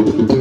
Música